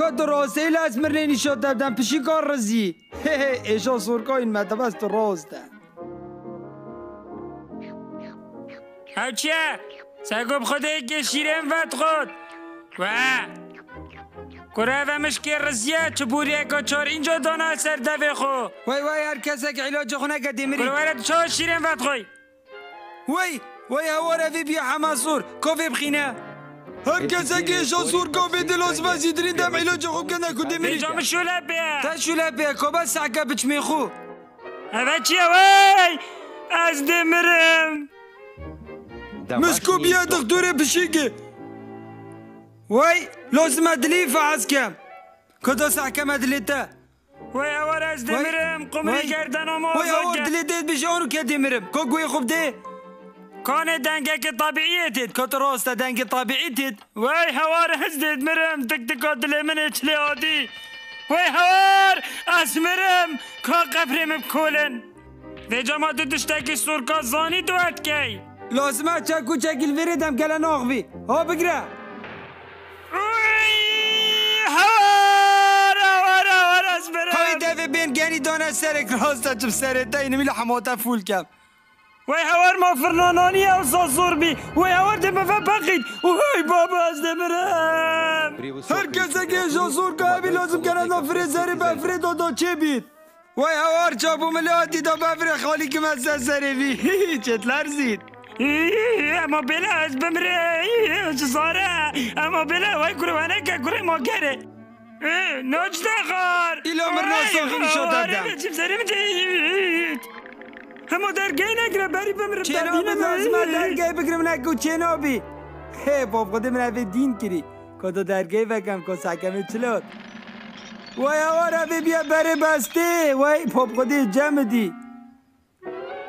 که دراسته ایل از شد دبدن پشی کار رزی. ایشا سورکا این مدب است راسته هاچیه سگوب خود که شیرین ود خود. و کره و مشکی رزیه چبوریه که چار اینجا دانا سر دوه خو. وای وای هر کسی که علاج خونه که دیمری. کره ورد چا شیرین ود خوی. وای وای هواره وی بیا حماسور کوفی بخینه. هر کسی که ایشا سورکا بده لازم از ایدرین دم علاج خوب کنه که دیمری بیجام شوله بیا تا شوله بیا که بس سعکه بچمی خو اوه چیه وای از دمرم مسكو بيا دكتور بشيكي وي لازم ادلي فعز كدو ساعة كم ادليتا وای اوار از دمرم قمری کردن و وي اور موضوع دليتت بشعور كدي مرم كوكوي خوب دي کان دنگه که طبیعیتید كت راستا دنك طبيعي تت وای دمرم تک تکا دل من اچلی آدی وای هوار از مرم. که قبرم بکولن و جماعت دشتکی سرکا زانی دوت کی. لازم اچاكو چاكل فريدم كلا ناغبي ها بقرا وای هوار هوار هوار از هاي مرم دافي بين جاني دونا سرك راستا جب سرتا ينمي لحموتا فول كم وی هەوار مافرنانانی ئەو سا زۆر بی وی هەوار دەمەفە پەقیت وی بابا ئەس دەبرم هەر کەسێکی ژۆ زۆر کابی لازم کەەنە فرێزەری بەفرێ دۆ چێ بیت وی هەوار چاپ و ملەتی دا بەفرێ خاڵی کمە سە سەرێوی چێت لەرزیت ئەمە بێلا ئەس بمرێ سارە ئەمە بێلا وای کوروانەکە کوڕی ماگەرێ نۆچ دەخار ئیلۆ مرنا سەخن شۆ دەدەم چیم سرم دید اما در گی نگره بری بمره چنابی لازم درگاه بگرم نکو چنابی هی باب خود من اوه دین کری کدو درگاه بگم که سکم چلوت وای هوا روی بیا بره بسته وای باب خود جمع دی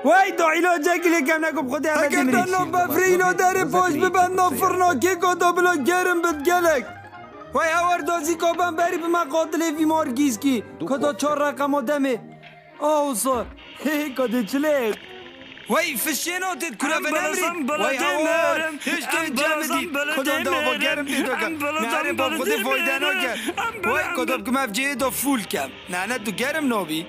وای دا علاجه گلی کم نکم خود اوه اگر دیمری دنم بفری اینا در پاش ببندم فرناکه کدا بلا گرم بد گلک وای هوار دازی کابم بری به من قاتل بیمار گیز کی کدا چار رقم آدمه آه جمع بلازم دی بلا کدا دا آقا دمرم. گرم بیدو ام کم بلازم نه با بلا خود فایده دمرم. نکرد ام وای بلا- کدا کم افجه دا فول کم نه نه تو گرم نابی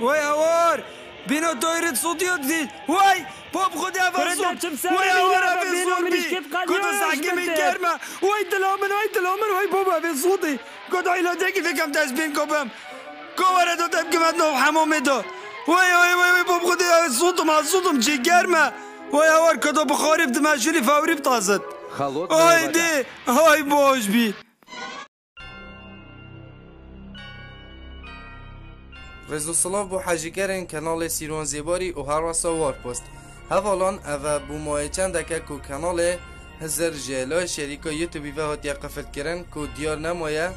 وای هوار بینا دایرت صوتیات دید وای باب خود اول سر وای اول بینا صوت بی مشکت قلیاش کدا سعکه می بده. گرمه وای دلامن وای دلامن وای بابا اول صوتی کدا علاجه که فکرم دست بین کبم کواره دادم که من نو حمامه دا وای وای وای باب خودی آره، صوتم از آره، صوتم جگرمه. وای هوار کدا بدم دمشوری فوری بتازد وای دی. وای باش بی. رزو سلام بو حجیگرین کانال سیرون زیباری او هر وار پست. هفالان او بو ماه چند که کو کانال هزر جلا شریکا یوتیوبی و هاتیا قفل کرن کو دیار نمایه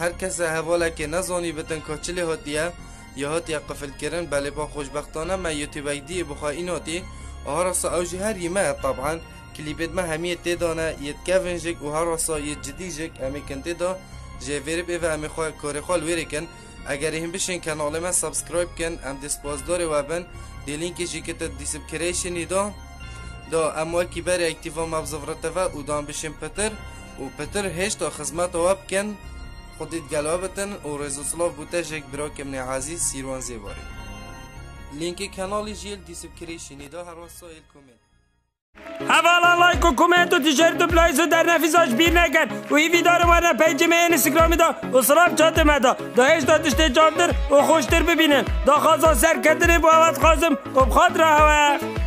هر کس هواله که نزانی بتن کچلی هاتیه هاتیه یا قفل کرن بله با خوشبختانه ما یوتیوبی دی بخواه این هاتی و هر واسا اوجی هر یمه طبعا کلیپت ما همیه تیدانه یت کفن جک و هر واسا یت جدی جک امی کن تیدا جه ویرب ایوه امی خواه کار خال ویره کن. اگر هم بشین کانال ما سابسکرایب کن ام دسپازدار و بن. دی لینک جی که تا دیسکریشنی دا. دا اما کی بر اکتیوا مبزورته و دام بشین پتر. و پتر هشت تا خدمت واب کن. خودید گلابتن و رزوسلاف بوته جک برا کمنی عزیز سیروان زیباری. لینک کانال جیل دیسکریشنی دا هر وسایل کومنت. حوالا لایک و کامنت و تیشرت و پلایز و در نفیساش بیر نکن. و این ویدیو رو وارن پیج من اینستاگرامی دا و سراب چات مدا دا هیچ دا تشتی چاپتر و خوشتر ببینن. دا خوازا سر کردن با آوات خازم و بخاطر هوا.